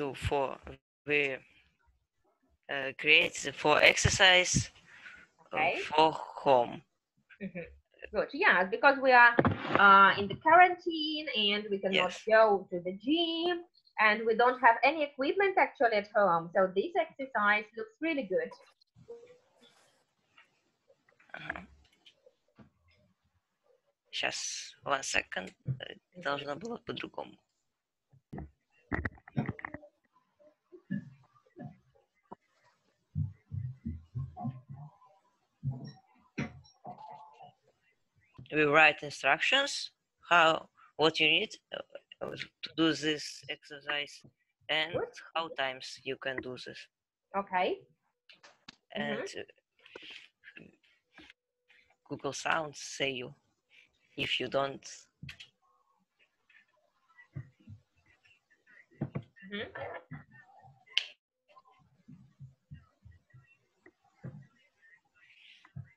do for we uh, create for exercise uh, Okay. for home. Mhm. Good. Yeah, because we are uh, in the quarantine and we cannot Yes. go to the gym and we don't have any equipment actually at home. So this exercise looks really good. Ага. Сейчас, one second. Э, Должно было по-другому. We write instructions, how, what you need uh, to do this exercise, and Good. how times you can do this. Okay. And uh, Google Sounds say you if you don't mm-hmm.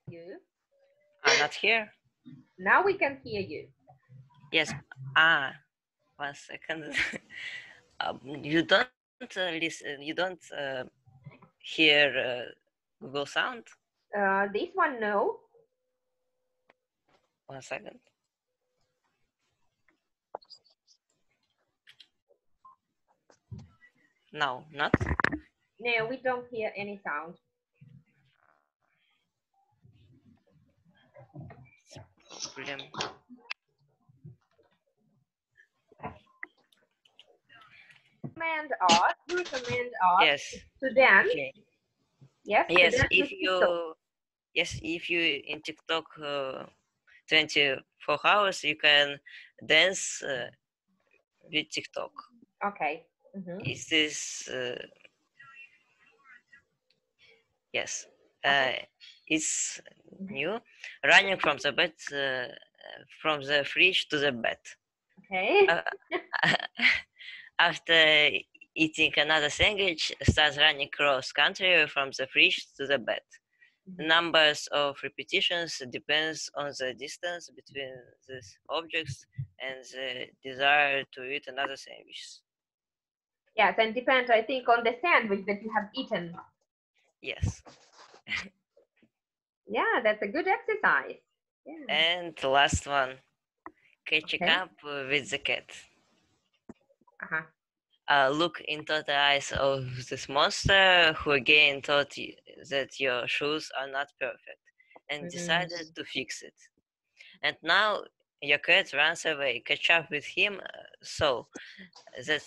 You. are not here. Now we can hear you. Yes. Ah, one second. um, you don't uh, listen. You don't uh, hear uh, Google Sound. Uh, this one, no. One second. No, not. No, we don't hear any sound. Problem. Command us, you recommend us Yes. to dance. Okay. Yes. Yes, dance if with TikTok. you yes, if you in TikTok uh, 24 hours, you can dance uh, with TikTok. Okay. Mhm. Is this uh, yes? Okay. Uh, it's new. Running from the bed, uh, from the fridge to the bed. Okay. Uh, After eating another sandwich, starts running cross country from the fridge to the bed. Mhm. numbers of repetitions depends on the distance between these objects and the desire to eat another sandwich. Yes, and depends, I think, on the sandwich that you have eaten. Yes. Yeah, that's a good exercise. Yeah. And the last one, catching Okay. up with the cat. Uh-huh. Uh, look into the eyes of this monster who again thought y- that your shoes are not perfect and Mhm. decided to fix it. And now your cat runs away. Catch up with him uh, so that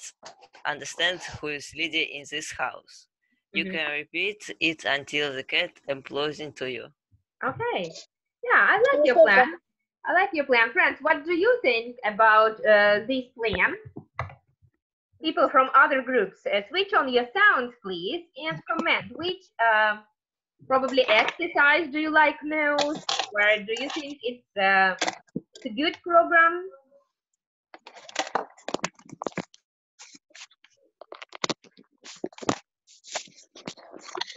understand who is leader in this house. You Mhm. can repeat it until the cat employs into you. Okay. Yeah, I like your plan. I like your plan. Friends, what do you think about uh, this plan? People from other groups, uh, switch on your sounds, please, and comment which uh, probably exercise do you like most? Where do you think it's, uh, it's a good program?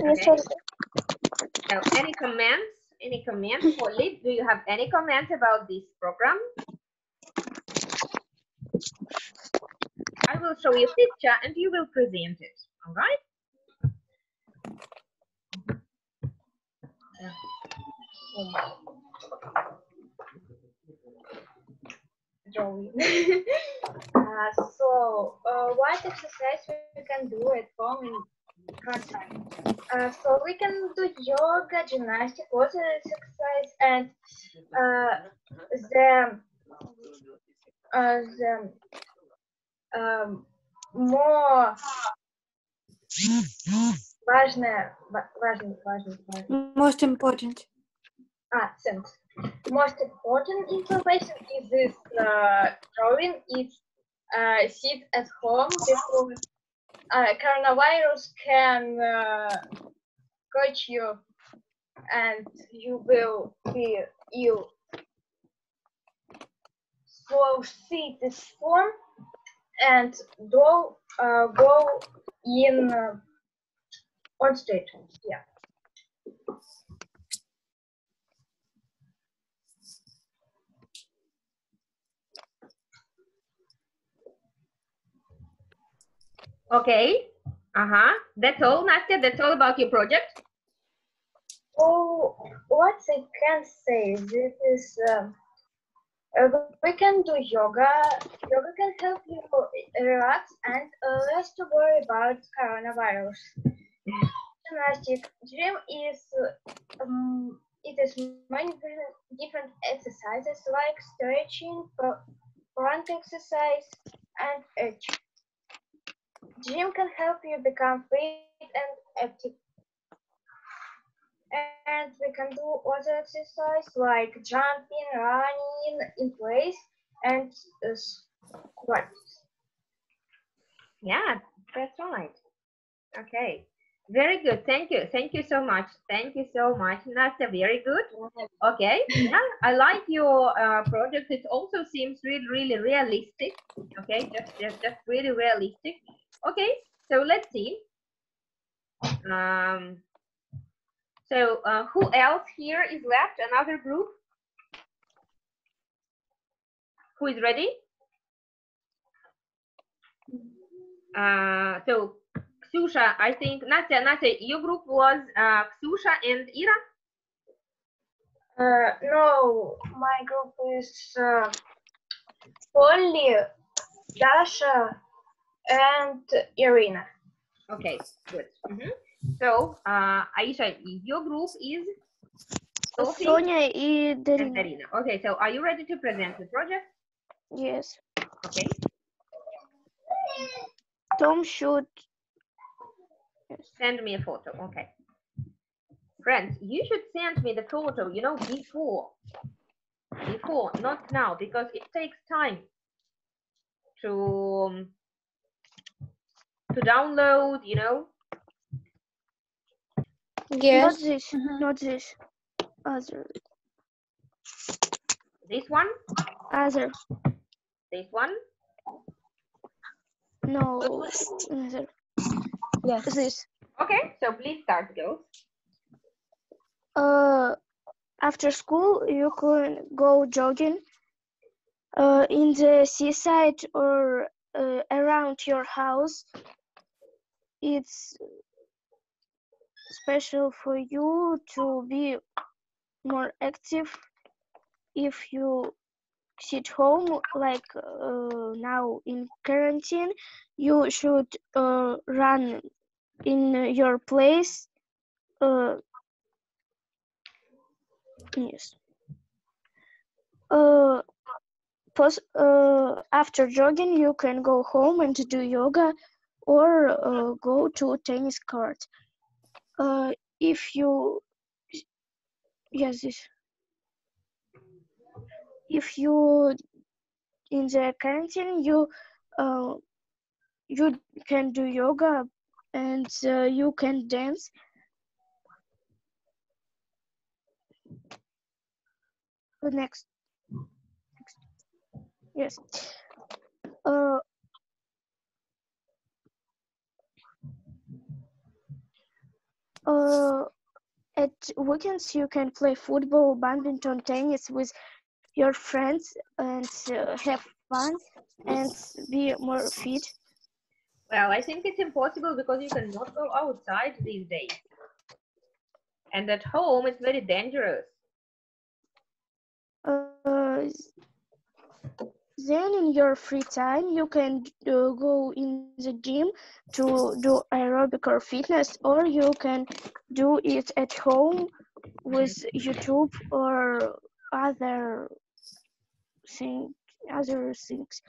Okay. So any comments? Any comments? Polly, do you have any comments about this program? I will show you a picture and you will present it. All right? uh, so, uh, what exercise we can do at home hard time? Uh, so we can do yoga, gymnastic, water exercise, and uh, the uh, the um, more важное, ва- важный, важный, важный. Most important. Ah, thanks. Most important information is this uh, drawing is uh, sit at home because uh, coronavirus can uh, catch you and you will be ill. So see this form and go uh, go in uh, on state. Yeah. Okay. Uh-huh. That's all, Nastya? That's all about your project? Oh, what I can say, this is, um, uh, we can do yoga. Yoga can help you relax and uh, less to worry about coronavirus. Gymnastic gym is, uh, um, it is many different exercises like stretching, front exercise, and edge. Gym can help you become fit and active and we can do other exercise like jumping, running in place, and uh, squats. Yeah, that's right. Okay, very good. Thank you. Thank you so much. Thank you so much, Nastya. Very good. Okay, yeah, I like your uh, project. It also seems really, really realistic. Okay, just, just, just really realistic. Okay, so let's see. Um, so uh, who else here is left? Another group? Who is ready? Uh, so Ksusha, I think, Nastya, Nastya, your group was uh, Ksusha and Ira? Uh, no, my group is uh, Polly, Dasha, and Irina. Okay, good. Mm -hmm. So, uh, Aisha, your group is Sophie Sonia and Darina. Okay, so are you ready to present the project? Yes. Okay. Tom should send me a photo. Okay. Friends, you should send me the photo, you know, before. Before, not now, because it takes time to um, to download, you know, Yes. Not this. Mm -hmm. Not this. Other. This one? Other. This one? No. Other. Yes. This. Okay, so please start, girls. Uh, after school, you can go jogging uh, in the seaside or uh, around your house. It's special for you to be more active if you sit home like uh, now in quarantine you should uh, run in your place uh, yes. Uh, uh, after jogging you can go home and do yoga or uh, go to tennis court. Uh, if you yes this. If you in the quarantine you uh, you can do yoga and uh, you can dance. Next, next. yes. Uh, uh, at weekends you can play football, badminton, tennis with your friends and uh, have fun and be more fit. Well, I think it's impossible because you cannot go outside these days. And at home, it's very dangerous. Uh, then in your free time, you can uh, go in the gym to do aerobic or fitness, or you can do it at home with YouTube or other thing, other things.